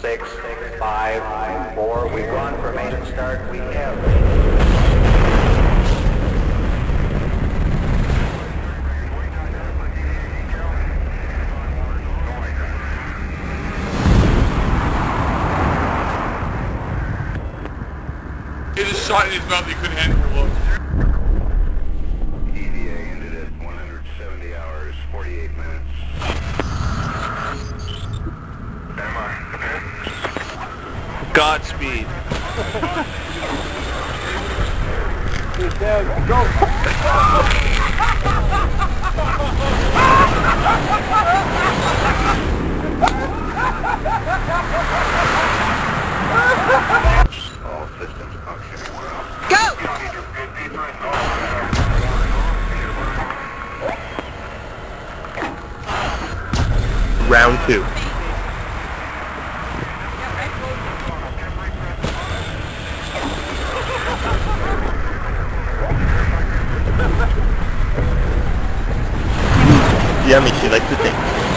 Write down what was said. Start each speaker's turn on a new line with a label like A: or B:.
A: six, five, four. We've gone for maiden start. We have.
B: It is shot in his mouth, he couldn't handle the look.
C: EVA ended at 170 hours, 48 minutes.
A: Godspeed.
C: Functioning well.
D: Round two. She likes to think.